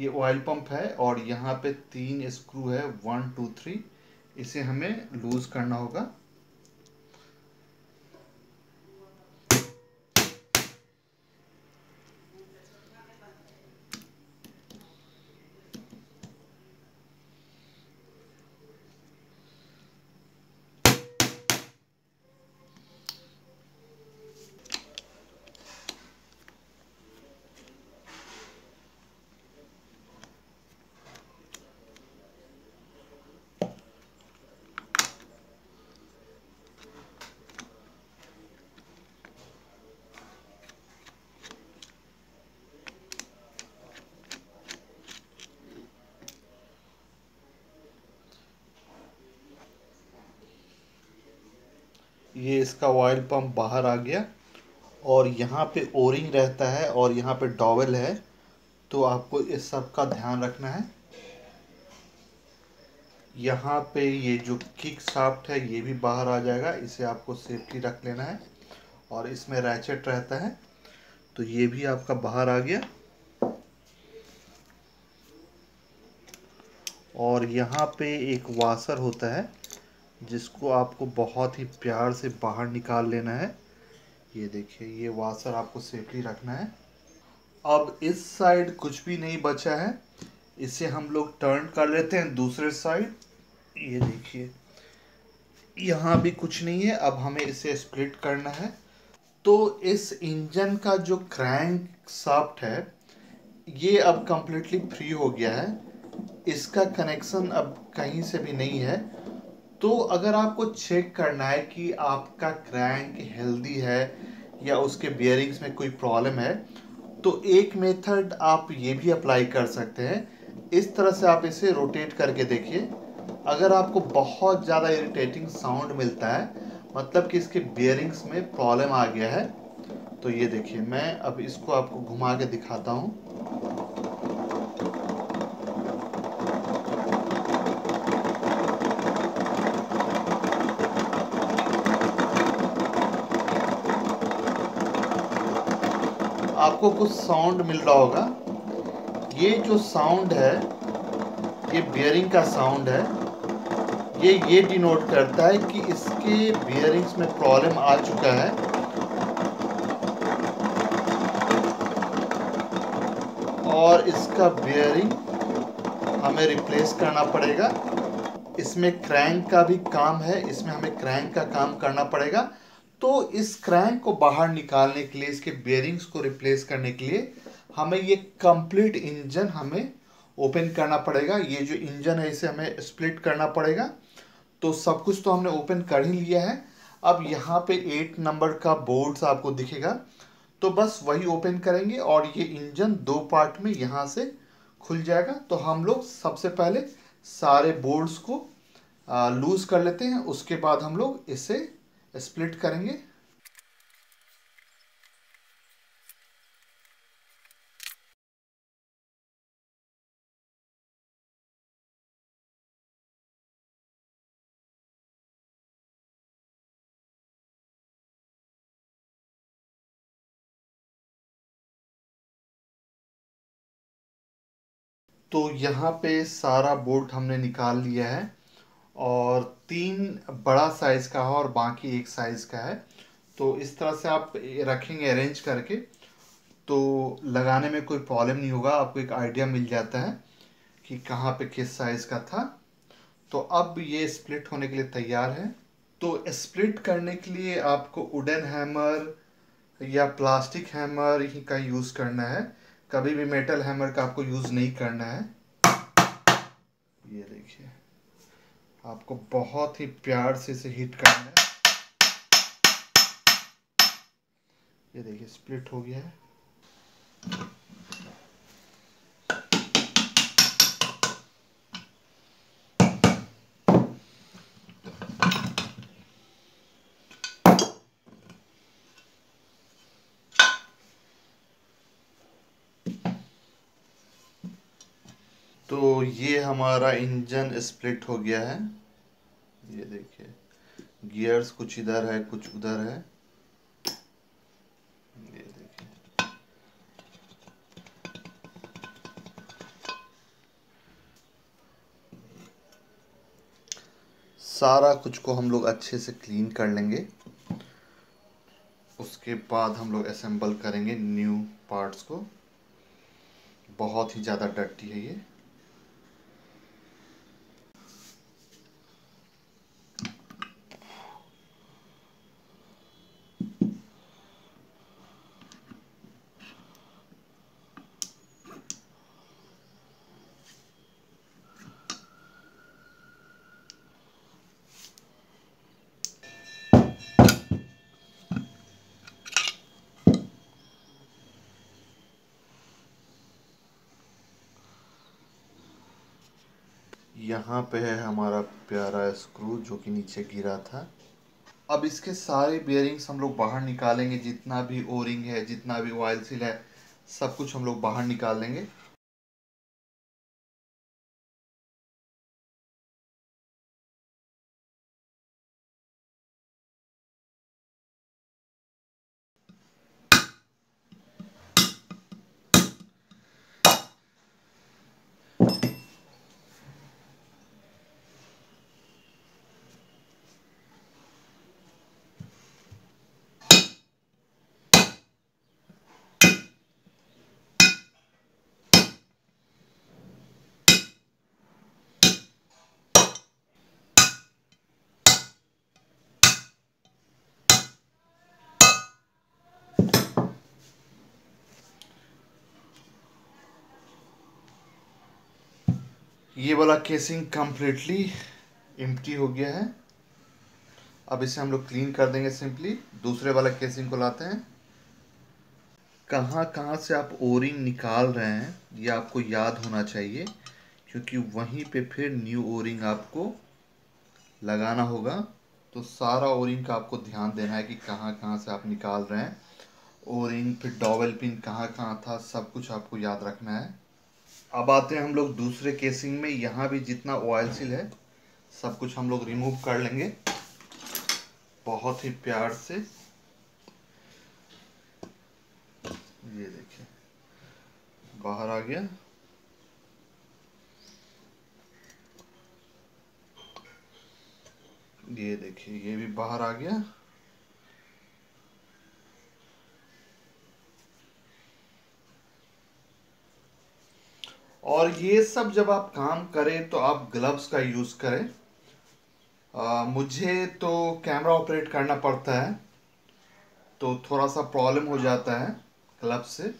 ये oil pump है और यहाँ पे तीन स्क्रू है वन टू थ्री इसे हमें लूज करना होगा। ये इसका ऑयल पंप बाहर आ गया और यहाँ पे ओरिंग रहता है और यहाँ पे डॉवेल है तो आपको इस सब का ध्यान रखना है। यहाँ पे ये जो किक साफ्ट है, ये भी बाहर आ जाएगा, इसे आपको सेफ्टी रख लेना है और इसमें रैचेट रहता है तो ये भी आपका बाहर आ गया। और यहाँ पे एक वाशर होता है जिसको आपको बहुत ही प्यार से बाहर निकाल लेना है। ये देखिए, ये वाशर आपको सेफली रखना है। अब इस साइड कुछ भी नहीं बचा है। इसे हम लोग टर्न कर लेते हैं दूसरे साइड ये देखिए, यहाँ भी कुछ नहीं है। अब हमें इसे स्प्लिट करना है। तो इस इंजन का जो क्रैंक साफ्ट है, ये अब कम्प्लीटली फ्री हो गया है। इसका कनेक्शन अब कहीं से भी नहीं है। तो अगर आपको चेक करना है कि आपका क्रैंक हेल्दी है या उसके बियरिंग्स में कोई प्रॉब्लम है तो एक मेथड आप ये भी अप्लाई कर सकते हैं। इस तरह से आप इसे रोटेट करके देखिए। अगर आपको बहुत ज़्यादा इरिटेटिंग साउंड मिलता है मतलब कि इसके बियरिंग्स में प्रॉब्लम आ गया है तो ये देखिए, मैं अब इसको आपको घुमा के दिखाता हूँ। आपको कुछ साउंड मिल रहा होगा। ये जो साउंड है, ये बियरिंग का साउंड है, ये ये डिनोट करता है कि इसके बियरिंग्स में प्रॉब्लम आ चुका है। और इसका बियरिंग हमें रिप्लेस करना पड़ेगा। इसमें क्रैंक का भी काम है, इसमें हमें क्रैंक का काम करना पड़ेगा। तो इस क्रैंक को बाहर निकालने के लिए, इसके बेरिंग्स को रिप्लेस करने के लिए हमें ये कंप्लीट इंजन हमें ओपन करना पड़ेगा। ये जो इंजन है, इसे हमें स्प्लिट करना पड़ेगा। तो सब कुछ तो हमने ओपन कर ही लिया है। अब यहाँ पे एट नंबर का बोर्ड्स आपको दिखेगा। तो बस वही ओपन करेंगे और ये इंजन दो पार्ट में यहाँ से खुल जाएगा। तो हम लोग सबसे पहले सारे बोर्ड्स को लूज़ कर लेते हैं। उसके बाद हम लोग इसे स्प्लिट करेंगे। तो यहाँ पे सारा बोल्ट हमने निकाल लिया है। और तीन बड़ा साइज़ का है और बाकी एक साइज़ का है। तो इस तरह से आप रखेंगे अरेंज करके तो लगाने में कोई प्रॉब्लम नहीं होगा। आपको एक आइडिया मिल जाता है कि कहाँ पे किस साइज़ का था। तो अब ये स्प्लिट होने के लिए तैयार है। तो स्प्लिट करने के लिए आपको वुडन हैमर या प्लास्टिक हैमर ही का यूज़ करना है। कभी भी मेटल हैमर का आपको यूज़ नहीं करना है। ये देखिए। आपको बहुत ही प्यार से इसे हीट करना है। ये देखिए स्प्लिट हो गया है। तो ये हमारा इंजन स्प्लिट हो गया है। ये देखिए गियर्स कुछ इधर है, कुछ उधर है। ये देखिए। सारा कुछ को हम लोग अच्छे से क्लीन कर लेंगे। उसके बाद हम लोग असेंबल करेंगे न्यू पार्ट्स को। बहुत ही ज़्यादा डर्टी है ये। यहाँ पे है हमारा प्यारा स्क्रू जो कि नीचे गिरा था। अब इसके सारे बियरिंग्स हम लोग बाहर निकालेंगे, जितना भी ओरिंग है, जितना भी ऑयल सील है, सब कुछ हम लोग बाहर निकाल लेंगे। ये वाला केसिंग कम्प्लीटली एम्प्टी हो गया है। अब इसे हम लोग क्लीन कर देंगे सिंपली दूसरे वाला केसिंग को लाते हैं। कहाँ कहाँ से आप ओरिंग निकाल रहे हैं, ये आपको याद होना चाहिए, क्योंकि वहीं पे फिर न्यू ओरिंग आपको लगाना होगा। तो सारा ओरिंग का आपको ध्यान देना है कि कहाँ कहाँ से आप निकाल रहे हैं। ओरिंग फिर डॉवल पिन कहाँ कहाँ था, सब कुछ आपको याद रखना है। अब आते हैं हम लोग दूसरे केसिंग में। यहाँ भी जितना ऑयल सील है, सब कुछ हम लोग रिमूव कर लेंगे। बहुत ही प्यार से। ये देखिए, बाहर आ गया। ये देखिए, ये भी बाहर आ गया। और ये सब जब आप काम करें तो आप ग्लव्स का यूज़ करें। आ, मुझे तो कैमरा ऑपरेट करना पड़ता है तो थोड़ा सा प्रॉब्लम हो जाता है ग्लव्स से।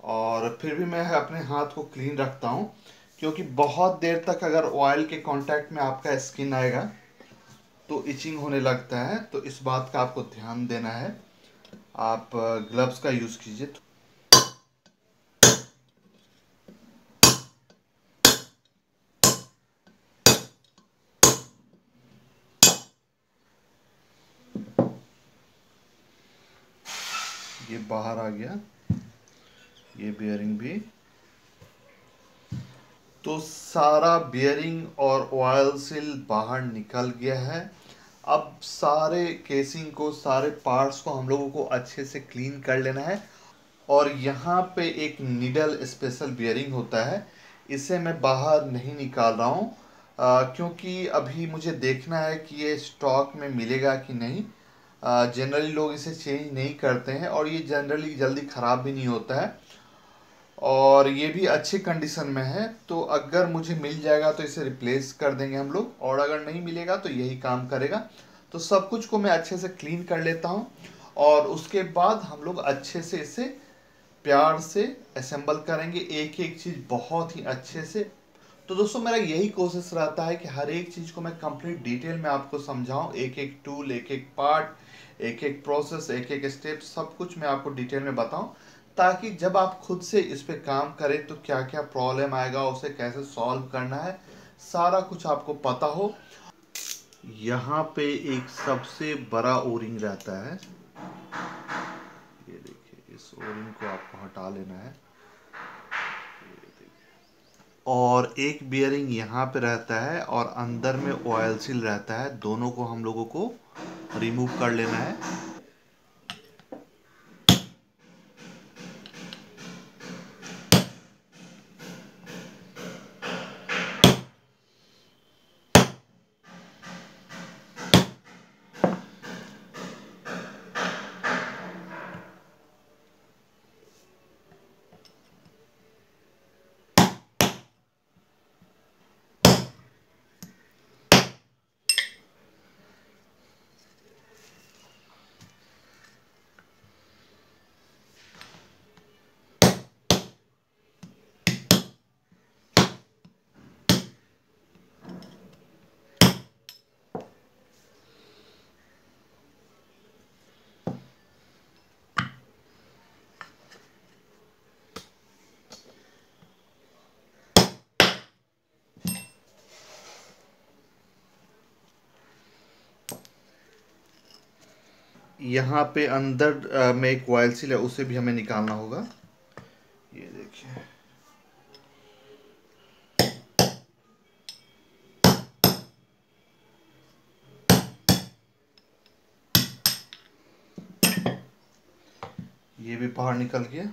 और फिर भी मैं अपने हाथ को क्लीन रखता हूँ क्योंकि बहुत देर तक अगर ऑयल के कांटेक्ट में आपका स्किन आएगा तो इचिंग होने लगता है। तो इस बात का आपको ध्यान देना है। आप ग्लव्स का यूज़ कीजिए। ये बाहर आ गया। ये बियरिंग भी। तो सारा बियरिंग और ऑयल सील बाहर निकल गया है। अब सारे केसिंग को, सारे पार्ट्स को हम लोगों को अच्छे से क्लीन कर लेना है। और यहाँ पे एक निडल स्पेशल बियरिंग होता है। इसे मैं बाहर नहीं निकाल रहा हूँ। क्योंकि अभी मुझे देखना है कि ये स्टॉक में मिलेगा कि नहीं। जनरली लोग इसे चेंज नहीं करते हैं और ये जनरली जल्दी ख़राब भी नहीं होता है। और ये भी अच्छे कंडीशन में है तो अगर मुझे मिल जाएगा तो इसे रिप्लेस कर देंगे हम लोग, और अगर नहीं मिलेगा तो यही काम करेगा। तो सब कुछ को मैं अच्छे से क्लीन कर लेता हूँ, और उसके बाद हम लोग अच्छे से इसे प्यार से असेंबल करेंगे। एक एक चीज़ बहुत ही अच्छे से। तो दोस्तों, मेरा यही कोशिश रहता है कि हर एक चीज़ को मैं कंप्लीट डिटेल में आपको समझाऊं एक एक टूल एक एक पार्ट एक एक प्रोसेस एक एक स्टेप सब कुछ मैं आपको डिटेल में बताऊँ, ताकि जब आप खुद से इस पे काम करें तो क्या क्या प्रॉब्लम आएगा, उसे कैसे सॉल्व करना है, सारा कुछ आपको पता हो। यहाँ पे एक सबसे बड़ा ओरिंग रहता है। ये देखिए, इस ओरिंग को आपको हटा लेना है। और एक बियरिंग यहाँ पे रहता है, और अंदर में ऑयल सील रहता है, दोनों को हम लोगों को रिमूव कर लेना है। यहाँ पे अंदर आ, में एक वायल सील है उसे भी हमें निकालना होगा। ये देखिए। ये भी बाहर निकल गया।